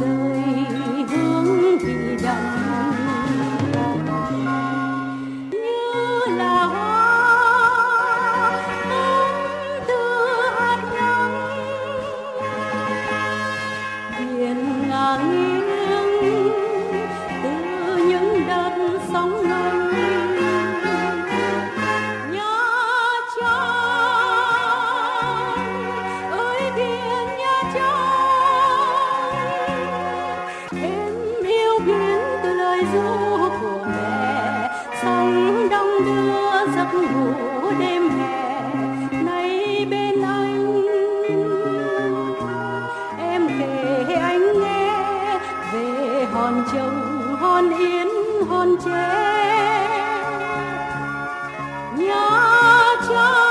đời hướng thì đậm như là hoa đến từ lời ru của mẹ. Sóng đông đưa giấc ngủ đêm hè. Nay bên anh, em kể anh nghe. Về hòn trồng, hòn yến, hòn tre. Nhớ chơi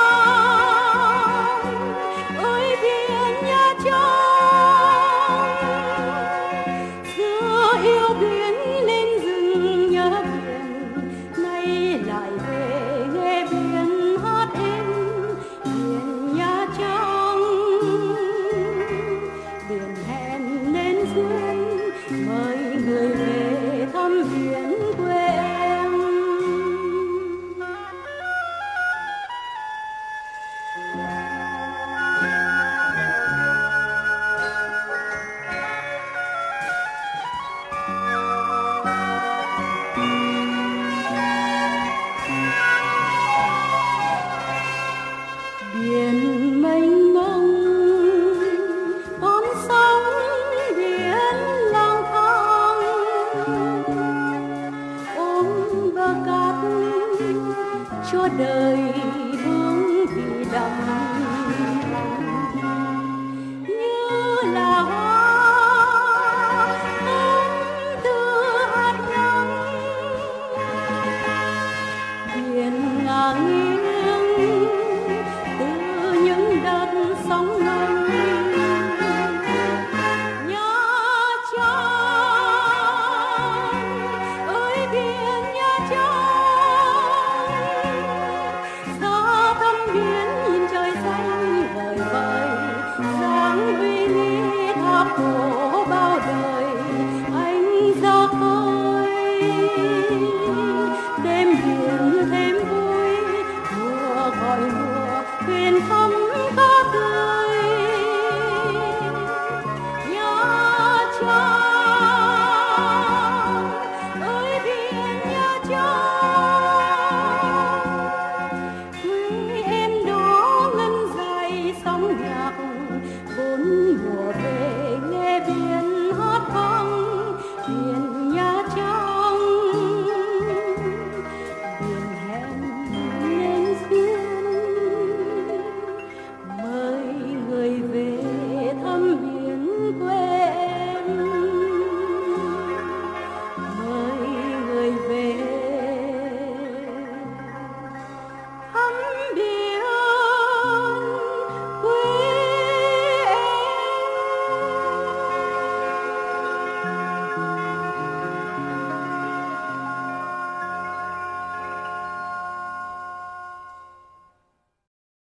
chúa đời hướng vì đắm